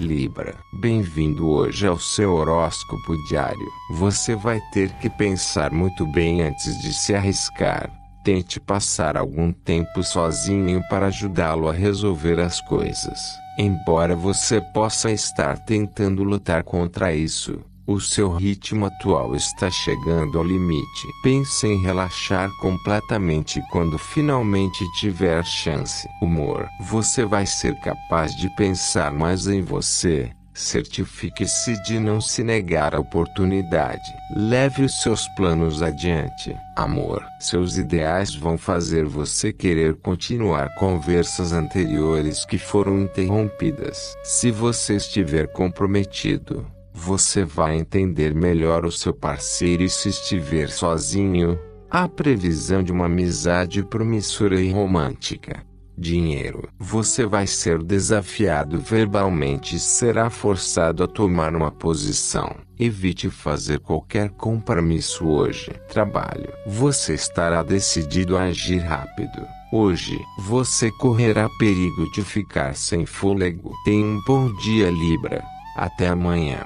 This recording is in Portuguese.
Libra, bem-vindo hoje ao seu horóscopo diário. Você vai ter que pensar muito bem antes de se arriscar. Tente passar algum tempo sozinho para ajudá-lo a resolver as coisas. Embora você possa estar tentando lutar contra isso, o seu ritmo atual está chegando ao limite. Pense em relaxar completamente quando finalmente tiver chance. Humor. Você vai ser capaz de pensar mais em você. Certifique-se de não se negar a oportunidade. Leve os seus planos adiante. Amor. Seus ideais vão fazer você querer continuar conversas anteriores que foram interrompidas. Se você estiver comprometido, você vai entender melhor o seu parceiro e se estiver sozinho, há previsão de uma amizade promissora e romântica. Dinheiro. Você vai ser desafiado verbalmente e será forçado a tomar uma posição. Evite fazer qualquer compromisso hoje. Trabalho. Você estará decidido a agir rápido. Hoje, você correrá perigo de ficar sem fôlego. Tenha um bom dia, Libra. Até amanhã.